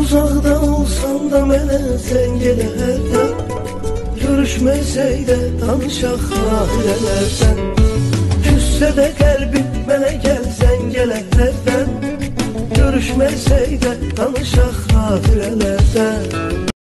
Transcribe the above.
Uzakda olsan da mənə sen elə hərdən Görüşməsək də danışaq nahilələrdən Küssə də qəlbim mənə gəl zəng elə hərdən Görüşməsək də